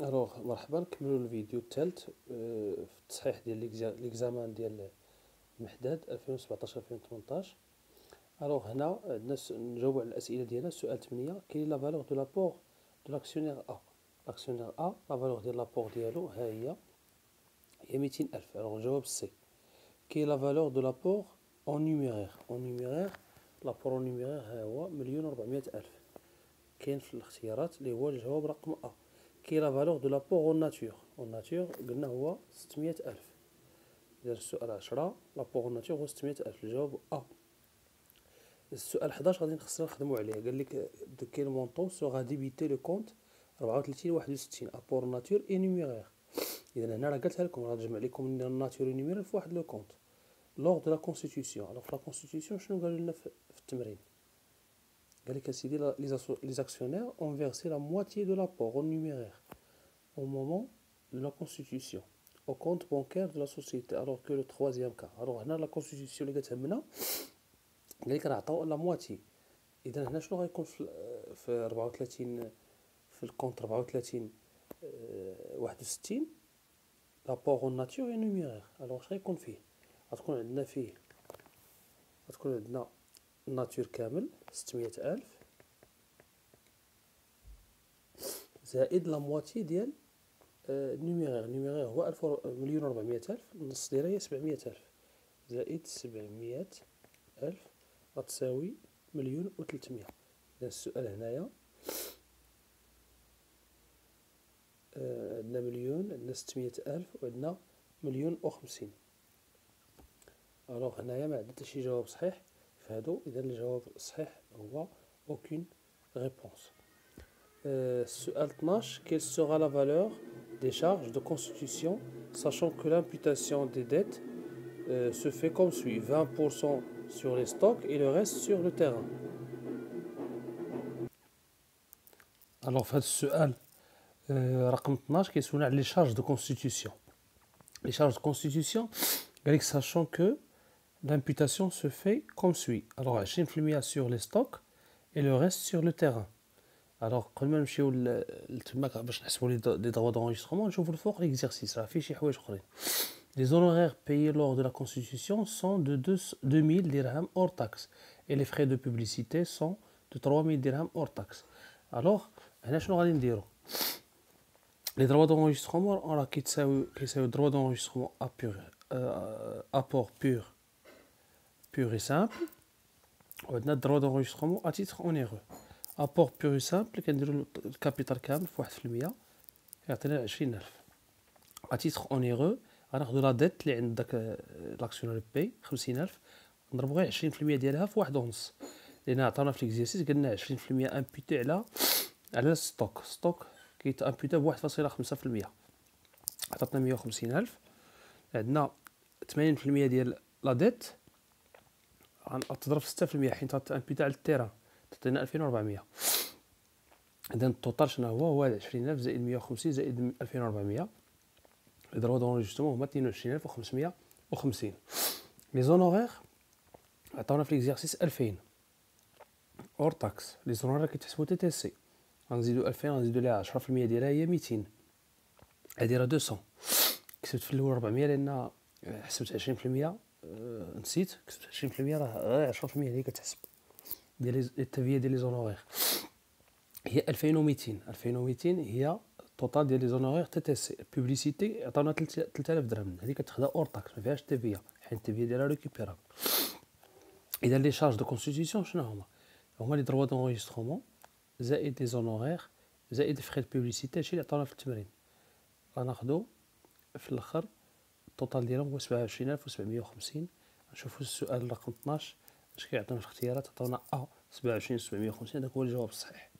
Alors مرحبا نكملو الفيديو الثالث آه، في التصحيح ديال l'examen ديال المحداد 2017 2018 alors هنا عندنا نجاوبو على الأسئلة ديالنا. السؤال 8 كاين la valeur de l'apport de l'actionnaire A؟ l'actionnaire A la valeur ديال l'apport ديالو ها هي هي 200000 alors الجواب C. كاين la valeur de l'apport en numéraire en numéraire l'apport en numéraire ها هو مليون و ألف. كاين في الاختيارات اللي هو الجواب رقم A. كي la valeur de l'apport en nature. en nature قلنا هو ستمية ألف. إذا السؤال عشرة l'apport en nature هو ستمية ألف. الجواب A. السؤال حداش غادي خصنا نخدمو عليه؟ قال لك de quel montant sera débité le compte ربعة وتلاتين واحد وستين. apport nature et numéraire إذا هنا راه قالتها لكم راه نجمع لكم ال nature et numéraire في واحد le compte. lors de la constitution alors la constitution شنو قالوا لنا في التمرين؟ les actionnaires ont versé la moitié de l'apport en numéraire au moment de la constitution au compte bancaire de la société alors que le troisième cas alors هنا la constitution اللي كتهمنا قال لك راه عطاو لا مواتي اذا هنا شنو غيكون في في 34 في الكونت 34 61 لابور اون ناتور اي نيميرير الوغ اش غيكون فيه غتكون عندنا فيه غتكون عندنا nature كامل ستمية ألف زائد la moitié ديال numéraire numéraire هو ألف مليون وربعمية ألف النص ديالها هي سبعمية ألف زائد سبعمية ألف غتساوي مليون وتلتمية إذا السؤال هنايا عندنا مليون عندنا ستمية ألف وعندنا مليون وخمسين الوغ هنايا ما عندنا حتى شي جواب صحيح فهادو اذا الجواب الصحيح هو aucune réponse السؤال 12 quelle sera la valeur des charges de constitution sachant que l'imputation des dettes euh, se fait comme suit 20% sur les stocks et le reste sur le terrain alors في هذا السؤال رقم 12 كيسولنا على les charges de constitution les charges de constitution قال لك sachant que L'imputation se fait comme suit. Alors, Hachem Flemia sur les stocks et le reste sur le terrain. Alors, quand même, bah, bah, je vais les droits d'enregistrement, je vous le faire l'exercice. Les honoraires payés lors de la constitution sont de 2000 dirhams hors taxe et les frais de publicité sont de 3000 dirhams hors taxe. Alors, les droits d'enregistrement, on a quitté les droits d'enregistrement à apport pur euh, pur et simple. وعندنا ال droits d'enregistrement à titre onéreux apport pur et simple كنديرو ال capital كامل في واحد في المية يعطينا عشرين ألف à titre onéreux غناخدو la dette اللي عند داك l'actionnaire B خمسين ألف نضربو غير عشرين في المية ديالها في واحد ونص لأن عطانا في l'exercice قلنا عشرين في المية imputée على على stock stock كيت imputé بواحد فاصلة خمسة في المية عطاتنا مية وخمسين ألف عندنا تمانين في المية ديال la dette تضرب في 6% حين ت imputé على ال terrain تعطينا 2400 اذا ال total شنو هو؟ هو 20000 زائد 150 زائد 2400 les droits d'enregistrement هما 22550 les honoraires عطاونا في l'exercice 2000 hors taxe les honoraires كيتحسبوا TTC غنزيدو 2000 غنزيدو ليها 10% ديالها هي 200 هادي راه 200 كتبت في الأول 400 لأن حسبت 20% آه، نسيت كتبت 20% راه غير 10% اللي كتحسب. ديال ال TVA ديال les honoraires هي 2200 2200 هي ال total ديال les honoraires TTC publicité عطاونا 3000 درهم. هذه كتاخذها hors taxe ما فيهاش TVA حيت ال TVA ديالها récupérable إذا les charges de constitution شنو هما؟ هما les droits d'enregistrement زائد les honoraires زائد frais publicité هادشي اللي عطاونا في التمرين. غناخدو في الأخر. ال total ديالهم هو سبعة وعشرين ألف وسبعمية وخمسين. نشوفو السؤال رقم 12 اش كيعطينا في الاختيارات؟ عطاونا A سبعة وعشرين سبعمية وخمسين. هذاك هو الجواب الصحيح.